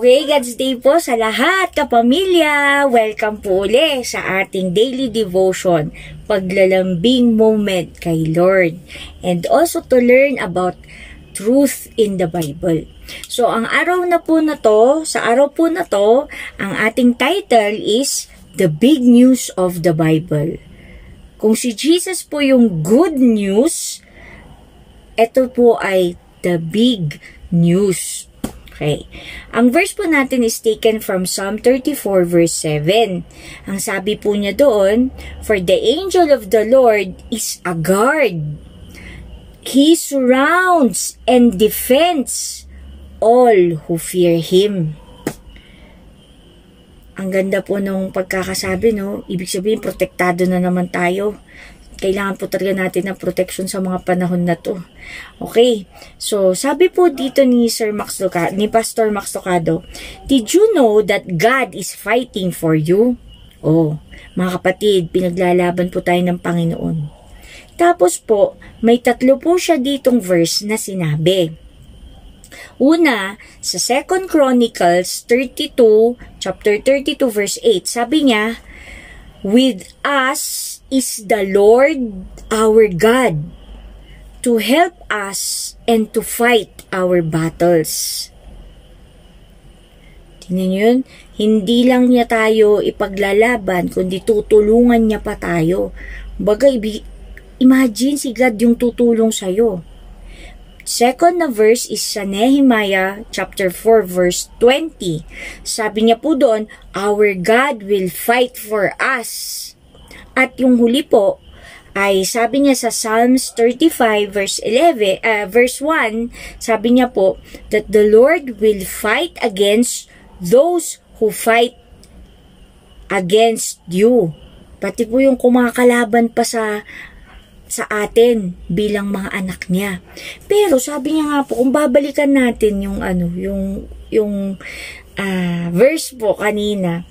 Okay, God's Day po sa lahat, kapamilya! Welcome po uli sa ating daily devotion, paglalambing moment kay Lord. And also to learn about truth in the Bible. So, ang araw na po na to, sa araw po na to, ang ating title is The Big News of the Bible. Kung si Jesus po yung good news, ito po ay the big news Okay. Ang verse po natin is taken from Psalm 34 verse 7. Ang sabi po niya doon, For the angel of the Lord is a guard. He surrounds and defends all who fear Him. Ang ganda po nung pagkakasabi, no? Ibig sabihin, protektado na naman tayo kailangan po talaga natin ng protection sa mga panahon na to. Okay. So, sabi po dito ni Sir Max Lucado, ni Pastor Max Lucado, Did you know that God is fighting for you? Oh, mga kapatid, pinaglalaban po tayo ng Panginoon. Tapos po, may tatlo po siya ditong verse na sinabi. Una, sa 2 Chronicles 32, chapter 32 verse 8, sabi niya, With us is the Lord our God to help us and to fight our battles. Tingnan yun, hindi lang niya tayo ipaglalaban, kundi tutulungan niya pa tayo. Baga, imagine si God yung tutulong sa'yo. Second na verse is sa Nehemiah chapter 4 verse 20. Sabi niya po doon, Our God will fight for us at yung huli po ay sabi niya sa Psalms 35 verse 11 uh, verse 1 sabi niya po that the Lord will fight against those who fight against you. Pati po yung kumakalaban pa sa sa atin bilang mga anak niya. Pero sabi niya nga po kung babalikan natin yung ano yung yung uh, verse po kanina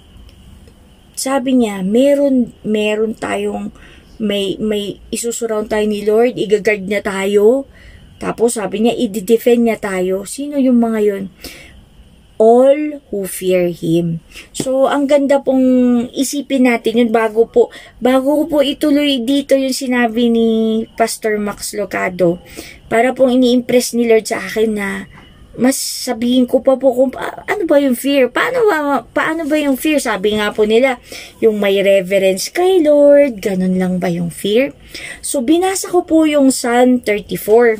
sabi niya, meron, meron tayong, may, may isusurround tayo ni Lord, igagard niya tayo. Tapos sabi niya, i-defend niya tayo. Sino yung mga yon? all who fear Him. So, ang ganda pong isipin natin yun bago po, bago po ituloy dito yung sinabi ni Pastor Max Locado, para pong ini-impress ni Lord sa akin na mas sabihin ko pa po kung ano ba yung fear. Paano ba, paano ba yung fear? Sabi nga po nila, yung may reverence kay Lord, ganun lang ba yung fear? So, binasa ko po yung Psalm 34.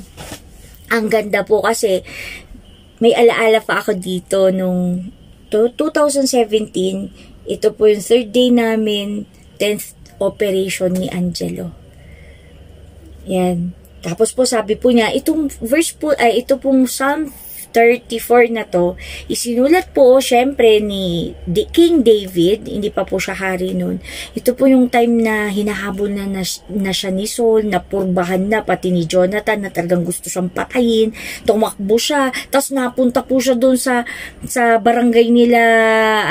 Ang ganda po kasi, may alaala pa ako dito nung 2017. Ito po yung third day namin, 10th operation ni Angelo. Yan. Tapos po sabi po niya, itong verse po, ay ito pong Psalm 34 na to, isinulat po syempre ni King David, hindi pa po siya hari noon. Ito po yung time na hinahabol na, na, na siya ni Saul, na purbahan na pati ni Jonathan na talagang gusto siyang patayin. Tumakbo siya, tapos napunta po siya doon sa sa barangay nila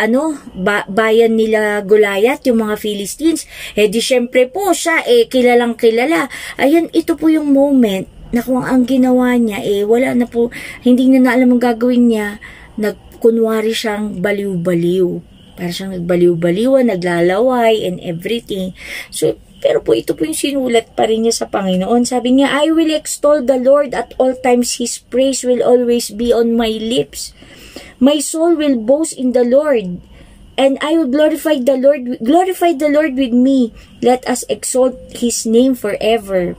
ano, ba, bayan nila Goliath, yung mga Philistines. Eh di syempre po siya eh kilalang kilala. Ayan, ito po yung moment na kung ang ginawa niya, eh, wala na po, hindi na na alam ang gagawin niya, nagkunwari siyang baliw-baliw. Para siyang nagbaliw-baliwan, naglalaway, and everything. So, pero po ito po yung sinulat pa rin niya sa Panginoon. Sabi niya, I will extol the Lord at all times. His praise will always be on my lips. My soul will boast in the Lord. And I will glorify the Lord. Glorify the Lord with me. Let us exalt His name forever.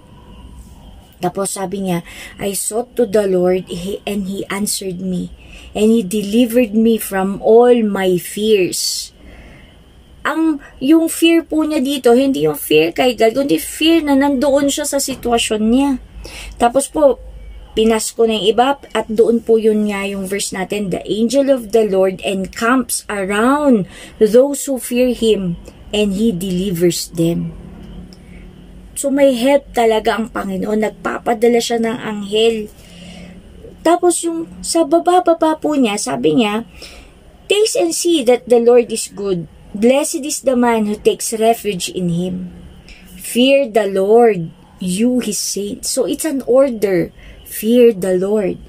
Tapos sabi niya, I sought to the Lord and He answered me. And He delivered me from all my fears. Ang, yung fear po niya dito, hindi yung fear kay God, kundi fear na nandoon siya sa sitwasyon niya. Tapos po, pinas ko na yung iba at doon po yun nga yung verse natin, The angel of the Lord encamps around those who fear Him and He delivers them. So may help talaga ang Panginoon. Nagpapadala siya ng anghel. Tapos yung sa baba-baba po niya, sabi niya, Taste and see that the Lord is good. Blessed is the man who takes refuge in Him. Fear the Lord, you His saints. So it's an order. Fear the Lord.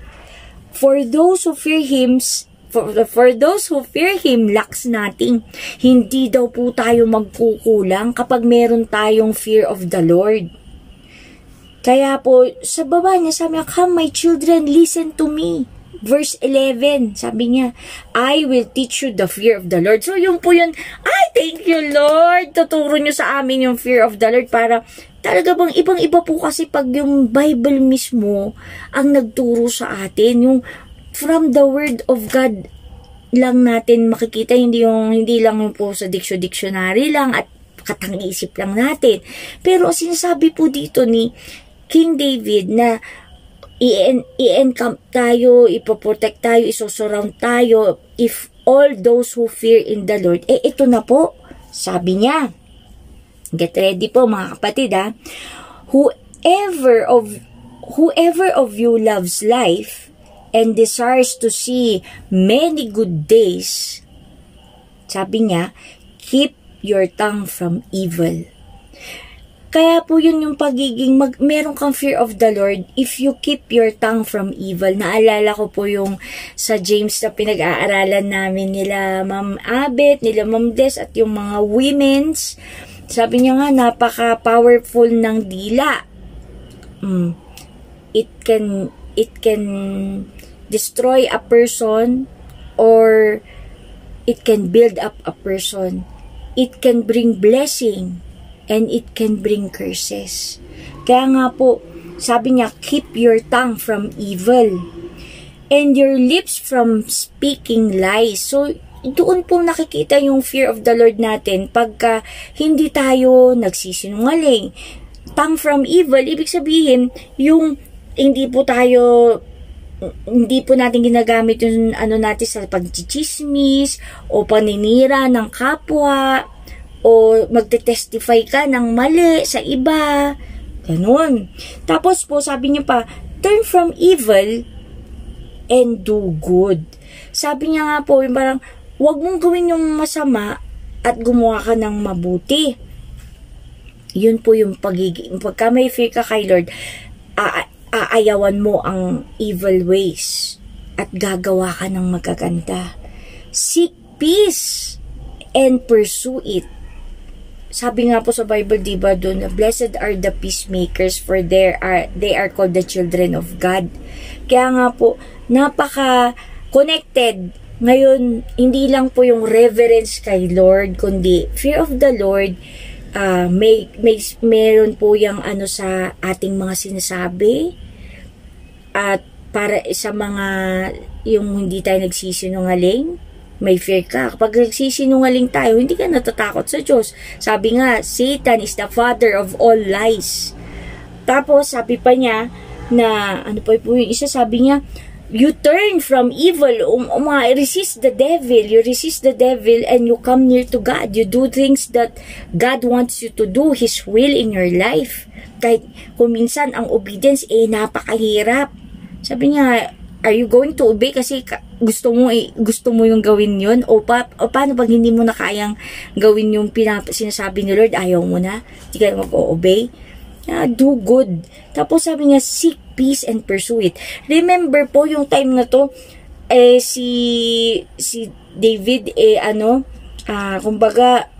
For those who fear Him, for, for those who fear Him, lacks nothing. Hindi daw po tayo magkukulang kapag meron tayong fear of the Lord. Kaya po, sa baba niya, sabi niya, Come my children, listen to me. Verse 11, sabi niya, I will teach you the fear of the Lord. So, yung po yun, ay, thank you, Lord. Tuturo niyo sa amin yung fear of the Lord para talaga bang ibang-iba po kasi pag yung Bible mismo ang nagturo sa atin, yung from the Word of God lang natin makikita, hindi yung hindi lang yung po sa dictionary lang at katang-isip lang natin. Pero sinasabi po dito ni King David na i-encamp tayo, ipoprotect tayo, isosurround tayo, if all those who fear in the Lord, eh ito na po, sabi niya. Get ready po mga kapatid ha. Whoever of whoever of you loves life and desires to see many good days, sabi niya, keep your tongue from evil kaya po yun yung pagiging, mag, meron kang fear of the Lord if you keep your tongue from evil. Naalala ko po yung sa James na pinag-aaralan namin nila Ma'am Abet, nila Ma'am Des at yung mga women's. Sabi niya nga, napaka-powerful ng dila. Mm. It can, it can destroy a person or it can build up a person. It can bring blessing and it can bring curses. Kaya nga po, sabi niya, keep your tongue from evil and your lips from speaking lies. So, doon po nakikita yung fear of the Lord natin pagka hindi tayo nagsisinungaling. Tongue from evil, ibig sabihin, yung hindi po tayo hindi po natin ginagamit yung ano natin sa pagchichismis o paninira ng kapwa o magte-testify ka ng mali sa iba. Ganun. Tapos po, sabi niya pa, turn from evil and do good. Sabi niya nga po, yung parang, huwag mong gawin yung masama at gumawa ka ng mabuti. Yun po yung pagiging, pagka may fear ka kay Lord, a- aayawan mo ang evil ways at gagawa ka ng magaganda. Seek peace and pursue it sabi nga po sa Bible, di ba doon, blessed are the peacemakers for they are, they are called the children of God. Kaya nga po, napaka connected. Ngayon, hindi lang po yung reverence kay Lord, kundi fear of the Lord, uh, may, may, meron po yung ano sa ating mga sinasabi, at para sa mga yung hindi tayo nagsisinungaling, may fear ka. Kapag nagsisinungaling tayo, hindi ka natatakot sa Diyos. Sabi nga, Satan is the father of all lies. Tapos, sabi pa niya, na, ano pa po yung isa, sabi niya, you turn from evil, um, um, resist the devil, you resist the devil and you come near to God. You do things that God wants you to do, His will in your life. Kahit kung minsan ang obedience, eh, napakahirap. Sabi niya, are you going to obey kasi gusto mo eh, gusto mo yung gawin yun o, pa, o paano pag hindi mo na kayang gawin yung pinap sinasabi ni Lord ayaw mo na hindi ka mag-obey yeah, do good tapos sabi niya seek peace and pursue it remember po yung time na to eh si si David eh ano ah kumbaga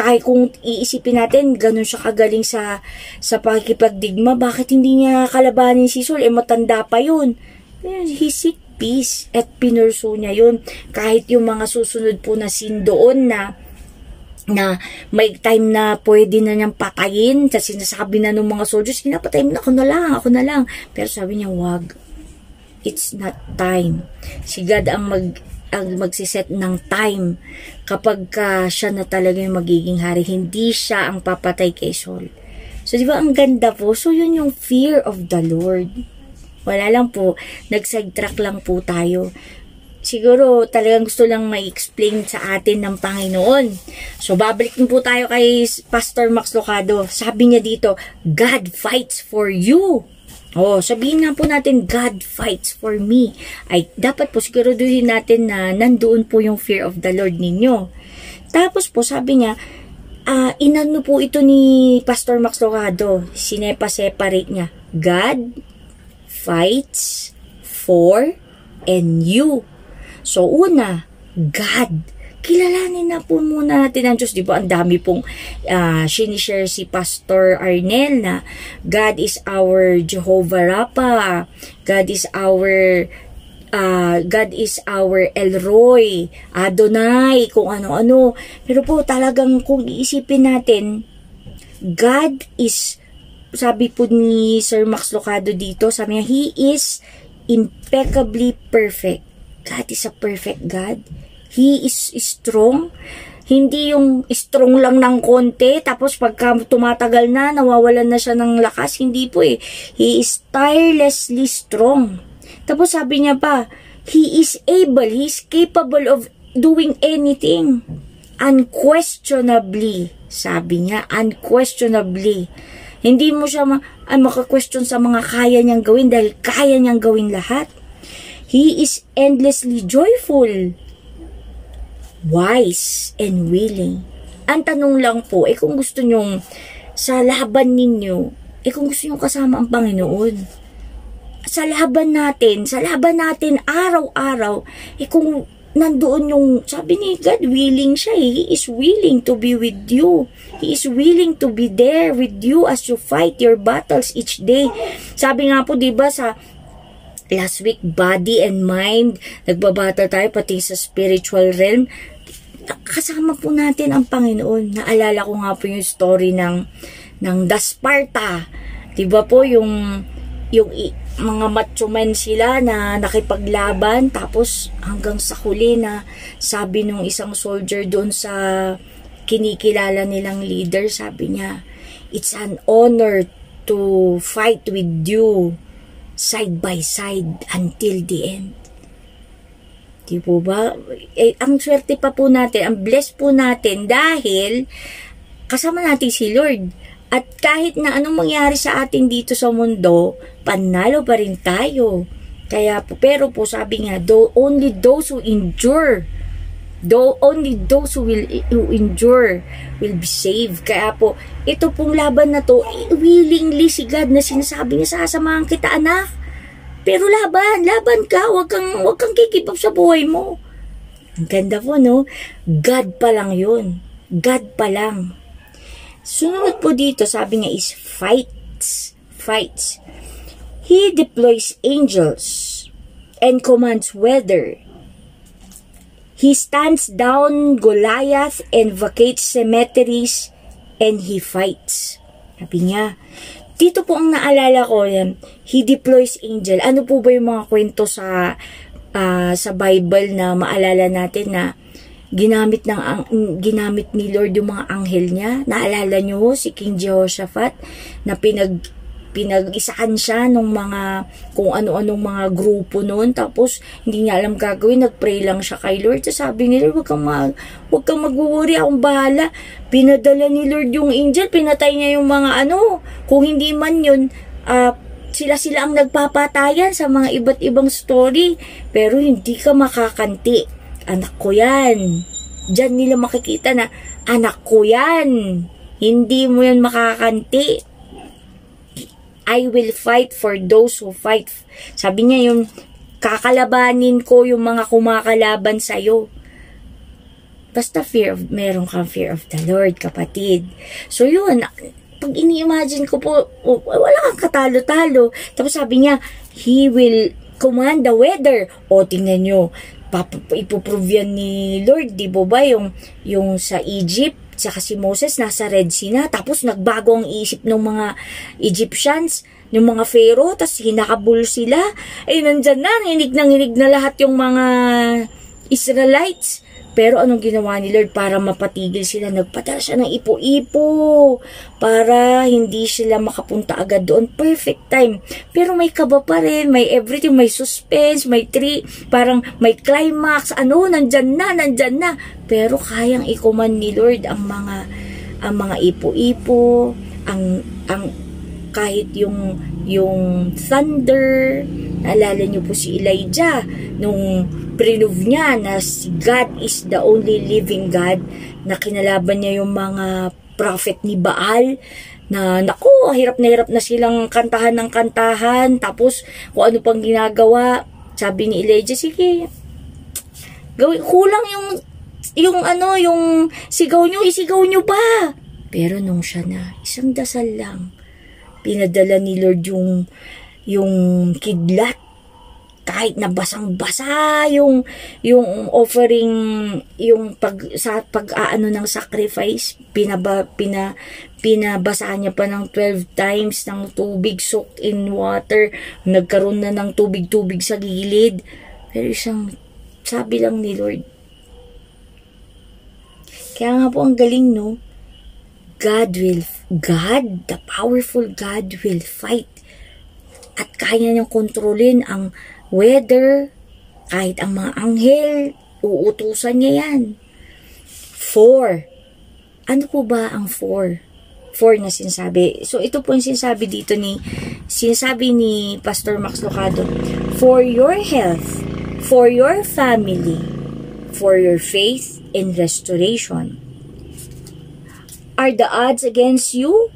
kahit kung iisipin natin, ganun siya kagaling sa, sa pagkipagdigma, bakit hindi niya kalabanin si Saul? Eh, matanda pa yun. He seek peace at pinurso niya yun. Kahit yung mga susunod po na sin doon na na may time na pwede na niyang patayin sa sinasabi na ng mga soldiers, pinapatay mo na ako na lang, ako na lang. Pero sabi niya, wag. It's not time. Si God ang mag ang magsiset ng time kapag ka siya na talaga yung magiging hari. Hindi siya ang papatay kay Saul. So, di ba, ang ganda po. So, yun yung fear of the Lord. Wala lang po, nag-sidetrack lang po tayo. Siguro talagang gusto lang ma-explain sa atin ng Panginoon. So, babalik po tayo kay Pastor Max Locado. Sabi niya dito, God fights for you. Oh, sabihin nga po natin, God fights for me. Ay, dapat po siguraduhin natin na nandoon po yung fear of the Lord ninyo. Tapos po, sabi niya, uh, inano po ito ni Pastor Max Locado. Sinepa-separate niya. God fights for and you. So, una, God. Kilalanin na po muna natin ang Diyos. Di ba? Ang dami pong uh, sinishare si Pastor Arnel na God is our Jehovah Rapha. God is our uh, God is our Elroy, Adonai, kung ano-ano. Pero po talagang kung iisipin natin, God is, sabi po ni Sir Max Locado dito, sabi niya, He is impeccably perfect. God is a perfect God. He is strong. Hindi yung strong lang ng konti, tapos pagka tumatagal na, nawawalan na siya ng lakas. Hindi po eh. He is tirelessly strong. Tapos sabi niya pa, He is able, He is capable of doing anything. Unquestionably, sabi niya, unquestionably. Hindi mo siya ma ay maka-question sa mga kaya niyang gawin dahil kaya niyang gawin lahat. He is endlessly joyful wise and willing. Ang tanong lang po, eh kung gusto nyong sa laban ninyo, eh kung gusto nyong kasama ang Panginoon, sa laban natin, sa laban natin araw-araw, eh kung nandoon yung, sabi ni God, willing siya eh. He is willing to be with you. He is willing to be there with you as you fight your battles each day. Sabi nga po, di ba, sa last week, body and mind, nagbabattle tayo pati sa spiritual realm. Kasama po natin ang Panginoon. Naalala ko nga po yung story ng, ng Dasparta. Diba po yung, yung mga macho men sila na nakipaglaban tapos hanggang sa huli na sabi nung isang soldier doon sa kinikilala nilang leader, sabi niya, it's an honor to fight with you side by side until the end. Di po ba? Eh, ang swerte pa po natin, ang bless po natin dahil kasama natin si Lord. At kahit na anong mangyari sa atin dito sa mundo, panalo pa rin tayo. Kaya po, pero po sabi nga, do, only those who endure Though only those who will who endure will be saved. Kaya po, ito pong laban na to, willingly si God na sinasabi niya, sasamahan kita anak. Pero laban, laban ka, wag kang, wag kang kikipap sa buhay mo. Ang ganda po, no? God pa lang yun. God pa lang. Sunod po dito, sabi niya is fights. Fights. He deploys angels and commands weather He stands down Goliath and vacates cemeteries and he fights. Sabi niya, dito po ang naalala ko, yan, he deploys angel. Ano po ba yung mga kwento sa uh, sa Bible na maalala natin na ginamit ng ang, ginamit ni Lord yung mga anghel niya. Naalala niyo si King Jehoshaphat na pinag pinag-isahan siya ng mga kung ano-anong mga grupo noon tapos hindi niya alam gagawin. Nagpray lang siya kay Lord. So sabi ni Lord wag kang, mag, wag kang mag-worry. Akong bahala. Pinadala ni Lord yung angel. Pinatay niya yung mga ano. Kung hindi man yun uh, sila sila ang nagpapatayan sa mga iba't ibang story. Pero hindi ka makakanti. Anak ko yan. Diyan nila makikita na anak ko yan. Hindi mo yan makakanti I will fight for those who fight. Sabi niya yung kakalabanin ko yung mga kumakalaban sa'yo. Basta fear of, meron kang fear of the Lord, kapatid. So yun, pag ini-imagine ko po, wala kang katalo-talo. Tapos sabi niya, He will command the weather. O, tingnan nyo, ipoprove yan ni Lord, di ba ba, yung, yung sa Egypt, Saka si Moses nasa Red Sea na. Tapos nagbago ang isip ng mga Egyptians, ng mga Pharaoh. Tapos hinakabul sila. Ay nandyan na, nginig na nginig na lahat yung mga Israelites. Pero anong ginawa ni Lord para mapatigil sila? Nagpadala siya ng ipo-ipo para hindi sila makapunta agad doon. Perfect time. Pero may kaba pa rin, may everything, may suspense, may tree, parang may climax, ano, nandyan na, nandyan na. Pero kayang ikuman ni Lord ang mga ang mga ipo-ipo, ang ang kahit yung yung thunder, naalala niyo po si Elijah nung prinove niya na si God is the only living God na kinalaban niya yung mga prophet ni Baal na naku, hirap na hirap na silang kantahan ng kantahan tapos kung ano pang ginagawa sabi ni Elijah, sige Gawin, kulang yung, yung ano, yung sigaw nyo, isigaw nyo pa. Pero nung siya na, isang dasal lang, pinadala ni Lord yung, yung kidlat. Kahit na basang-basa yung yung offering yung pag sa pag-aano ng sacrifice pinaba pina pinabasa niya pa ng 12 times ng tubig soaked in water. Nagkaroon na ng tubig-tubig sa gilid. Pero isang sabi lang ni Lord. Kaya nga po ang galing no God will God the powerful God will fight at kaya niyang kontrolin ang weather, kahit ang mga anghel, uutusan niya yan. Four. Ano po ba ang four? Four na sinasabi. So, ito po yung sinasabi dito ni, sinasabi ni Pastor Max Lucado, for your health, for your family, for your faith and restoration. Are the odds against you?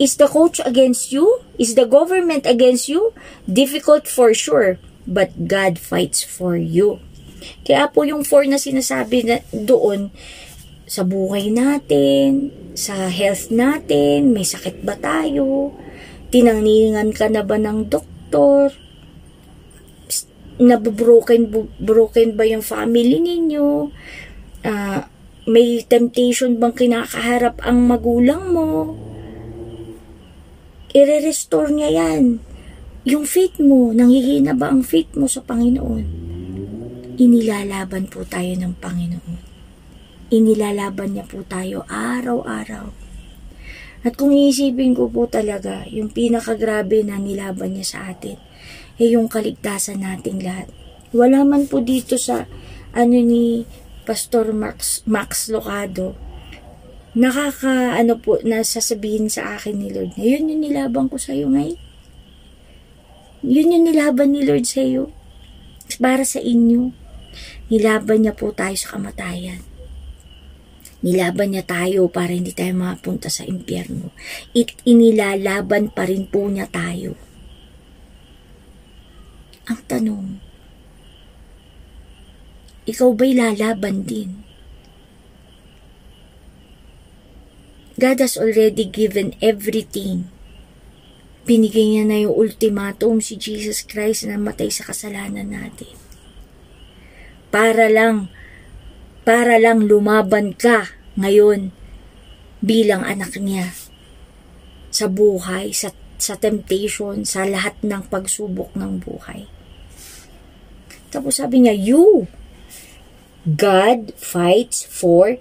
Is the coach against you? Is the government against you? Difficult for sure, but God fights for you. Kaya po yung four na sinasabi na doon, sa buhay natin, sa health natin, may sakit ba tayo? Tinangningan ka na ba ng doktor? Nabubroken broken ba yung family ninyo? Uh, may temptation bang kinakaharap ang magulang mo? i-restore niya yan. Yung faith mo, nanghihina ba ang faith mo sa Panginoon? Inilalaban po tayo ng Panginoon. Inilalaban niya po tayo araw-araw. At kung iisipin ko po talaga, yung pinakagrabe na nilaban niya sa atin, ay yung kaligtasan nating lahat. Wala man po dito sa ano ni Pastor Max, Max Locado, nakaka, ano po, nasasabihin sa akin ni Lord na yun yung nilaban ko sa'yo ngayon. Yun yung nilaban ni Lord sa'yo. Para sa inyo. Nilaban niya po tayo sa kamatayan. Nilaban niya tayo para hindi tayo mapunta sa impyerno. It inilalaban pa rin po niya tayo. Ang tanong, ikaw ba'y lalaban din? God has already given everything. Binigay niya na yung ultimatum si Jesus Christ na matay sa kasalanan natin. Para lang, para lang lumaban ka ngayon bilang anak niya sa buhay, sa, sa temptation, sa lahat ng pagsubok ng buhay. Tapos sabi niya, you, God fights for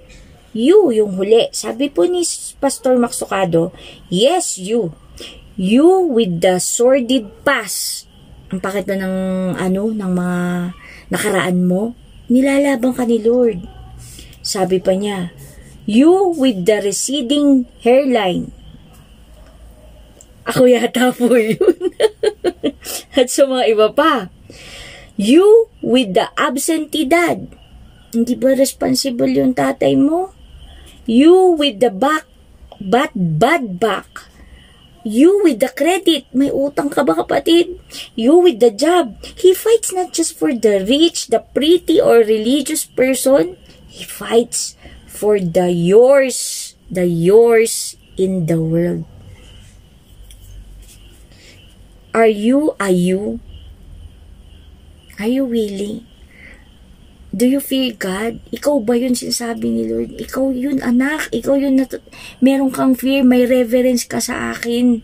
You, yung huli. Sabi po ni Pastor Maxocado, yes, you. You with the sordid past. Ang pakit ba ng, ano, ng mga nakaraan mo? Nilalaban ka ni Lord. Sabi pa niya, you with the receding hairline. Ako yata po yun. At sa mga iba pa. You with the absentee dad. Hindi ba responsible yung tatay mo? You with the back, bad, bad back. You with the credit. May utang ka ba kapatid? You with the job. He fights not just for the rich, the pretty, or religious person. He fights for the yours, the yours in the world. Are you a you? Are you willing? Do you fear God? Ikaw ba yun sinasabi ni Lord? Ikaw yun, anak. Ikaw yun, nat- meron kang fear, may reverence ka sa akin.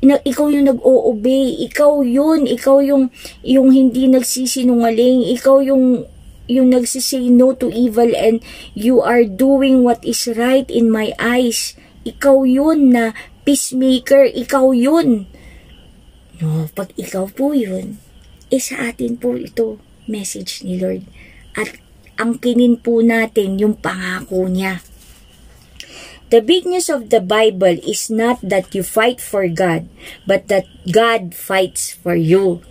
Na, ikaw yung nag-o-obey. Ikaw yun. Ikaw yung, yung hindi nagsisinungaling. Ikaw yung yung nagsisay no to evil and you are doing what is right in my eyes. Ikaw yun na peacemaker. Ikaw yun. No, pag ikaw po yun, eh sa atin po ito message ni Lord. At ang kinin po natin yung pangako niya. The big news of the Bible is not that you fight for God, but that God fights for you.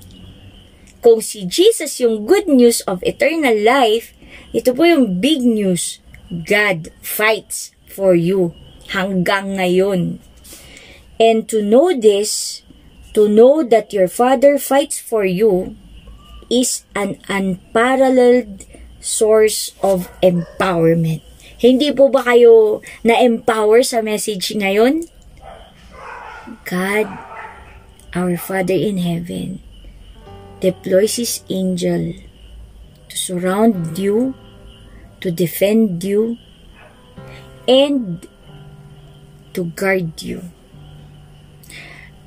Kung si Jesus yung good news of eternal life, ito po yung big news. God fights for you hanggang ngayon. And to know this, to know that your Father fights for you, is an unparalleled source of empowerment. Hindi po ba kayo na-empower sa message ngayon? God, our Father in heaven, deploys His angel to surround you, to defend you, and to guard you.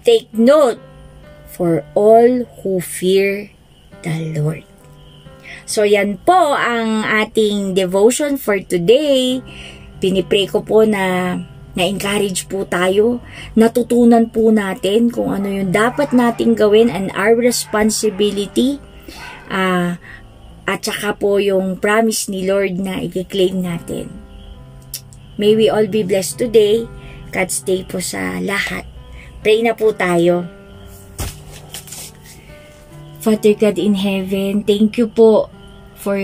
Take note for all who fear the Lord. So yan po ang ating devotion for today. Pinipray ko po na na-encourage po tayo, natutunan po natin kung ano yung dapat nating gawin and our responsibility uh, at saka po yung promise ni Lord na i-claim natin. May we all be blessed today. God's day po sa lahat. Pray na po tayo. Father God in heaven, thank you po for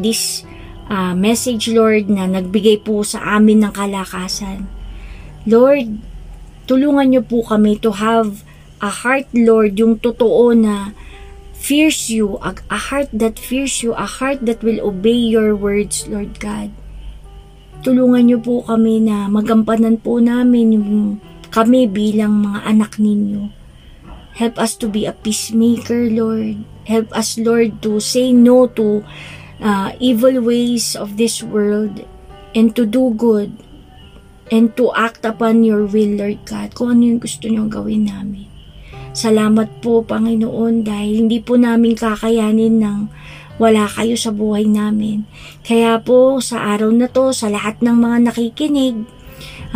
this uh, message, Lord, na nagbigay po sa amin ng kalakasan. Lord, tulungan niyo po kami to have a heart, Lord, yung totoo na fears you, a, a heart that fears you, a heart that will obey your words, Lord God. Tulungan niyo po kami na magampanan po namin yung kami bilang mga anak ninyo. Help us to be a peacemaker, Lord. Help us, Lord, to say no to uh, evil ways of this world and to do good and to act upon your will, Lord God, kung ano yung gusto niyong gawin namin. Salamat po, Panginoon, dahil hindi po namin kakayanin ng wala kayo sa buhay namin. Kaya po, sa araw na to, sa lahat ng mga nakikinig,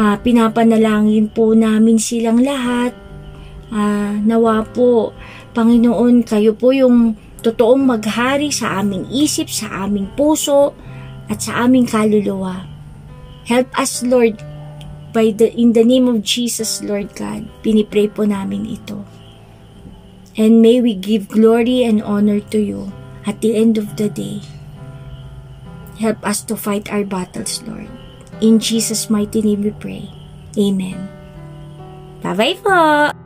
uh, pinapanalangin po namin silang lahat Uh, nawa po, Panginoon, kayo po yung totoong maghari sa aming isip, sa aming puso, at sa aming kaluluwa. Help us, Lord, by the, in the name of Jesus, Lord God, pinipray po namin ito. And may we give glory and honor to you at the end of the day. Help us to fight our battles, Lord. In Jesus' mighty name we pray. Amen. Bye-bye po!